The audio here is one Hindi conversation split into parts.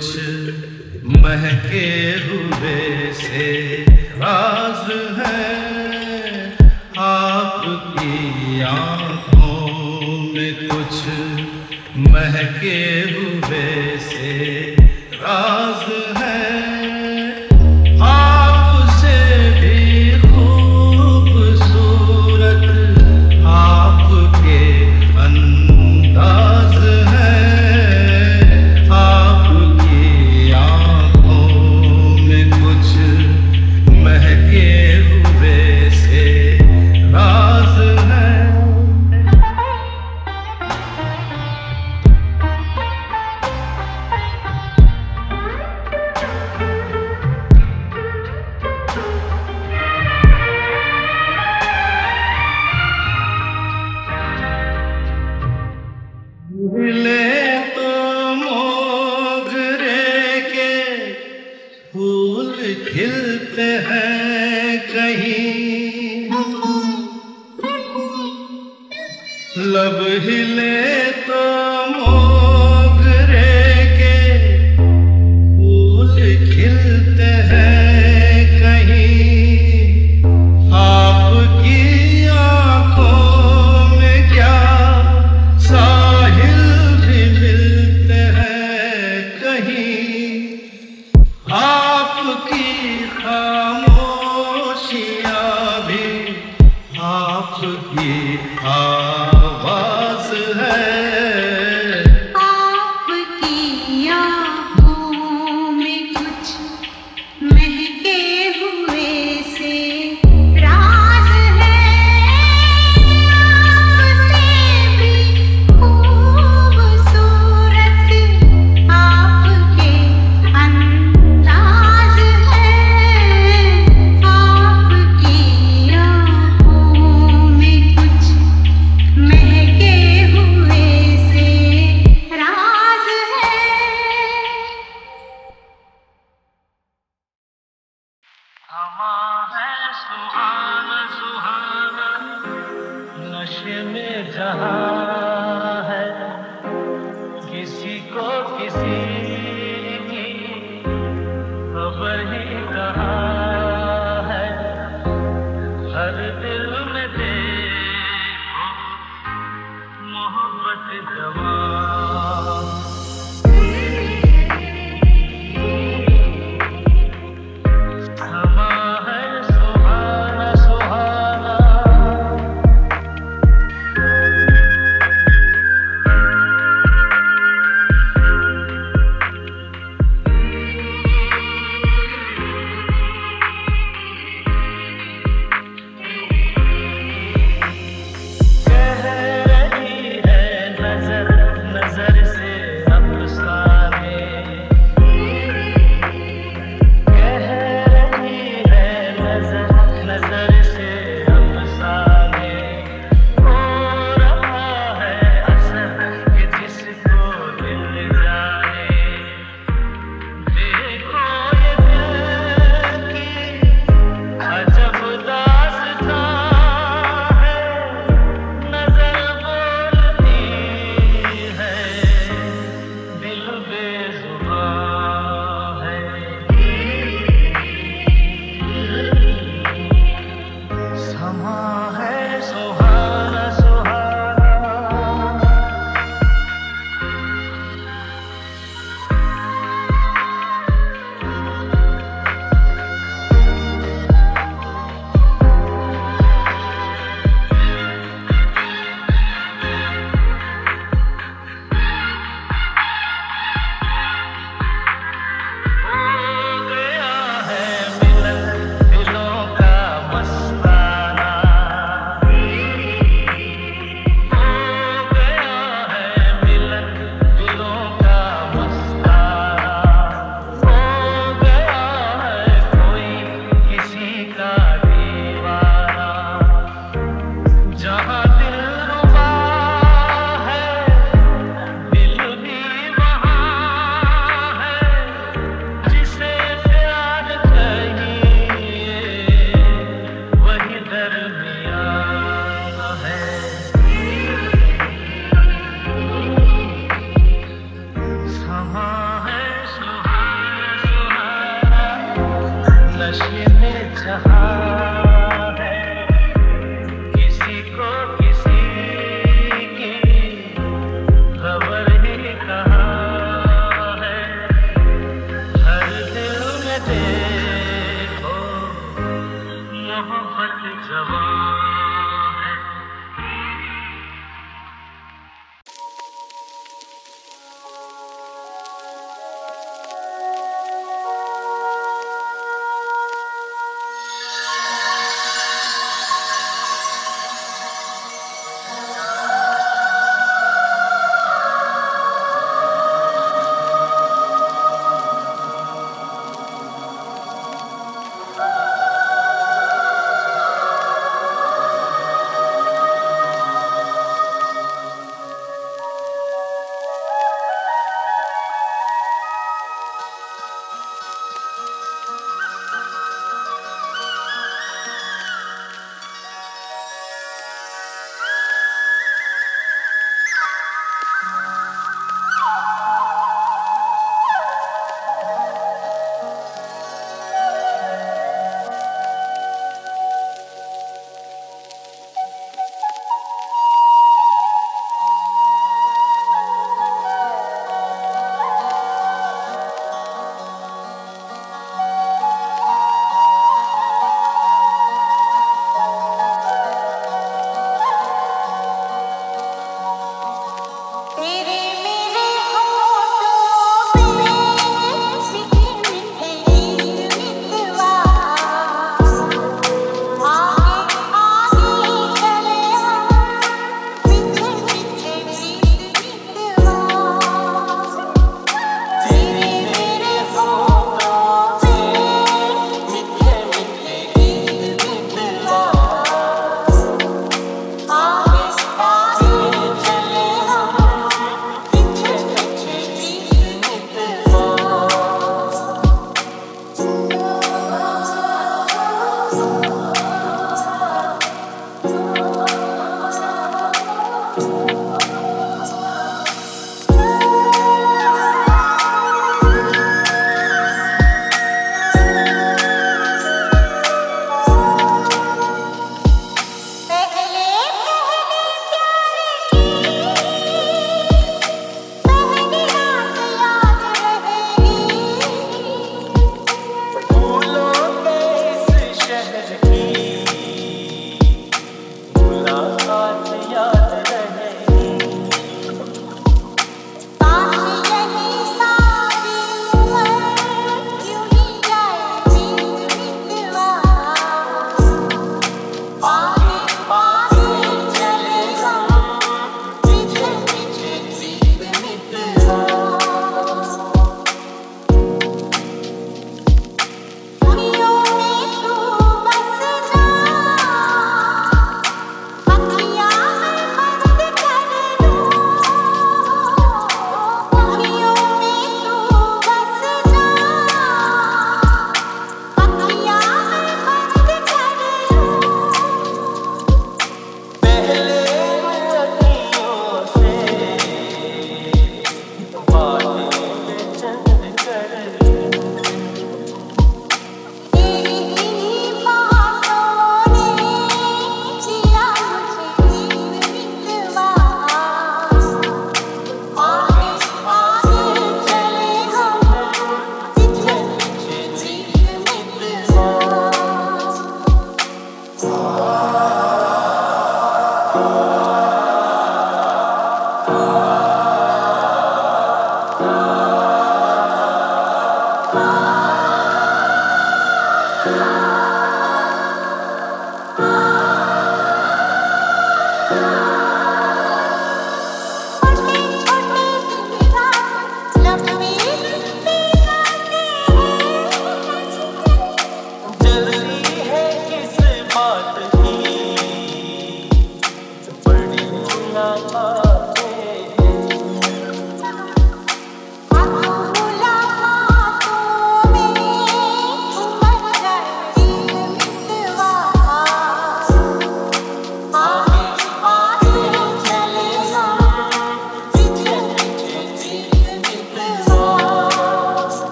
कुछ महके हुए से राज है आपकी आँखों में कुछ महके हुए लब हिले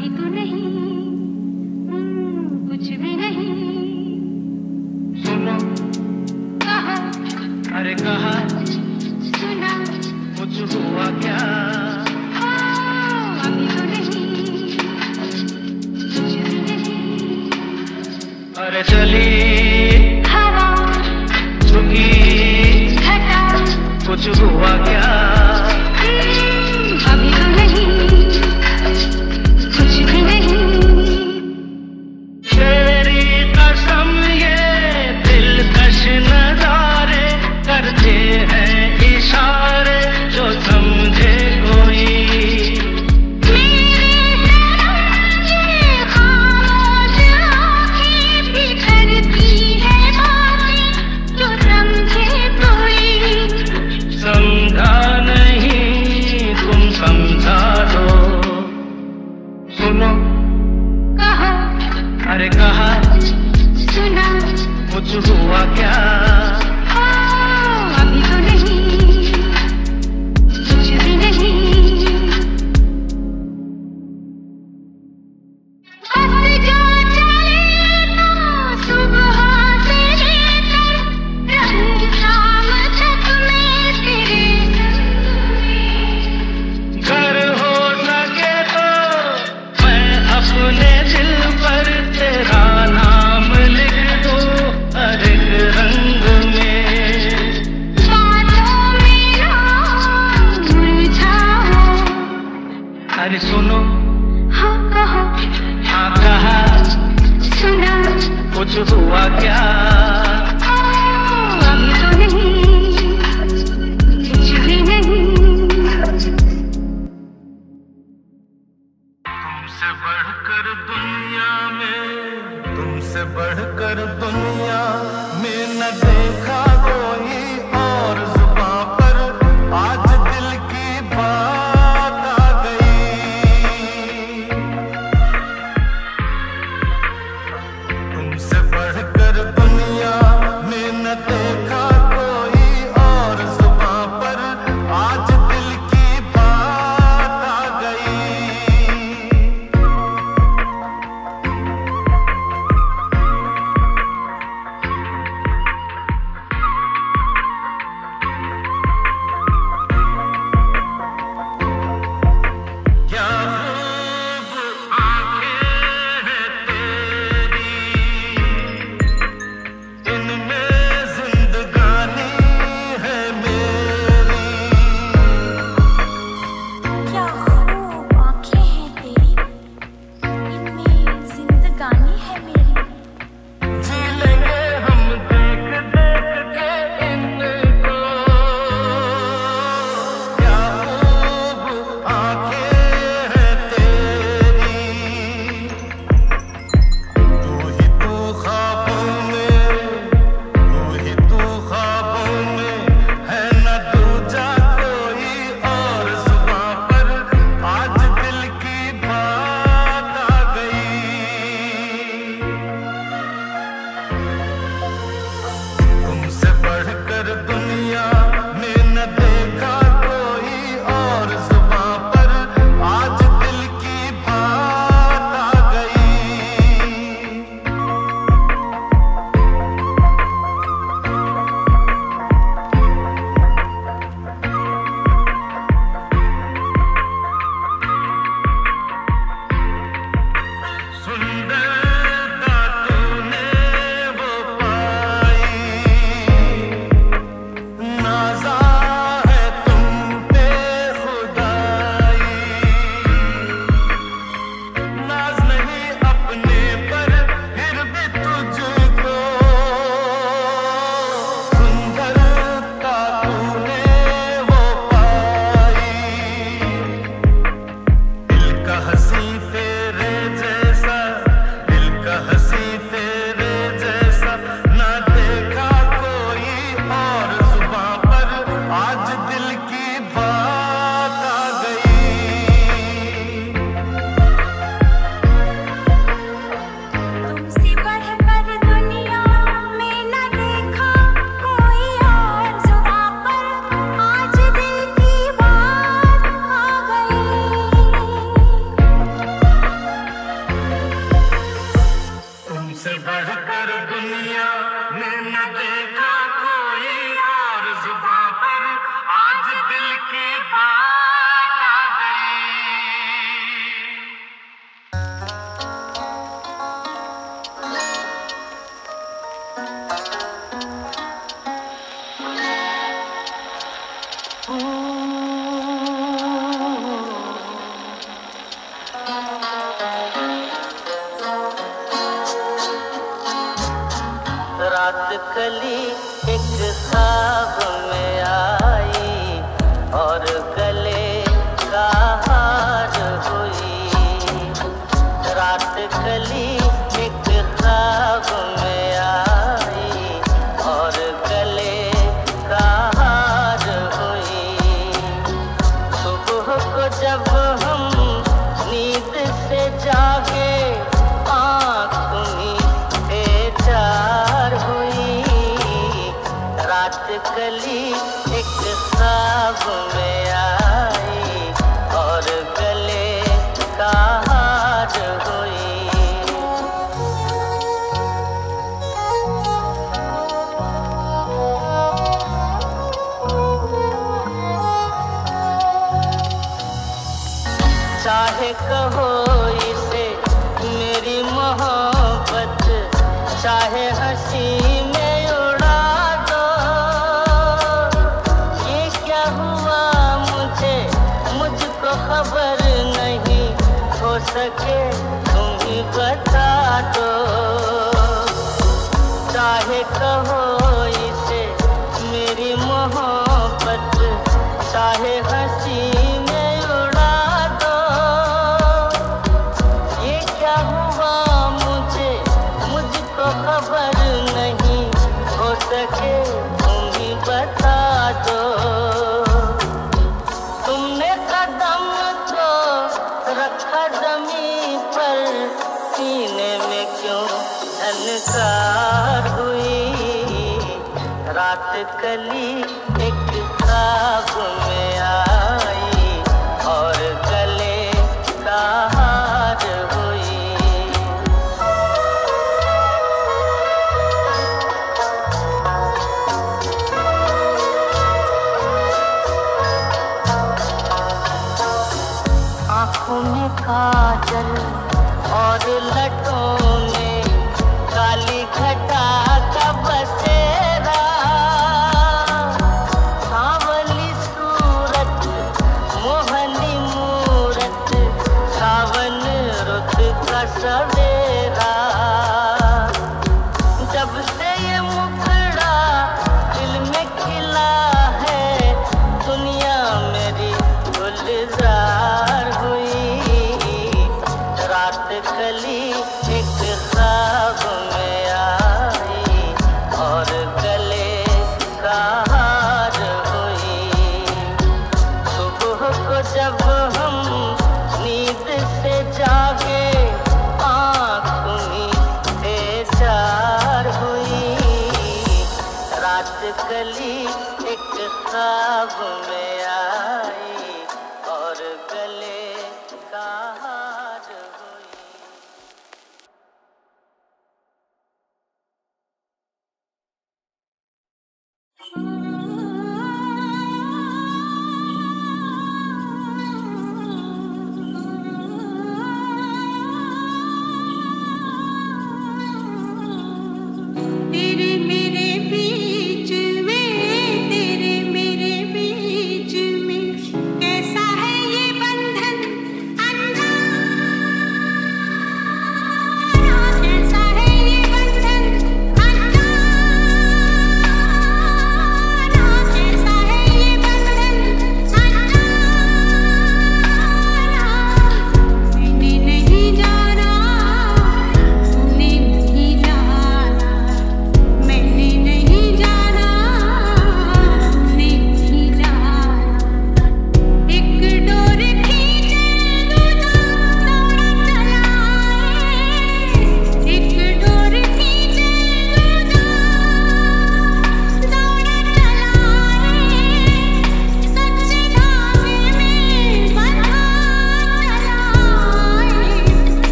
भी तो नहीं। हम्म, कुछ भी नहीं। सुनो। कहा। अरे कहा। सुना। कुछ हुआ क्या? हाँ, तो कुछ भी नहीं। अरे चली। हवा। झुकी। कुछ हुआ सुनो। कहा? अरे कहा? सुना। कुछ हुआ क्या? बढ़कर दुनिया में। तुमसे बढ़कर दुनिया में न देखा कोई। से बढ़कर दुनिया में न देखा। बचे तुम ही बता दो। तुमने कदम तो रखा जमी पर में क्यों धनकार हुई? रात कली walk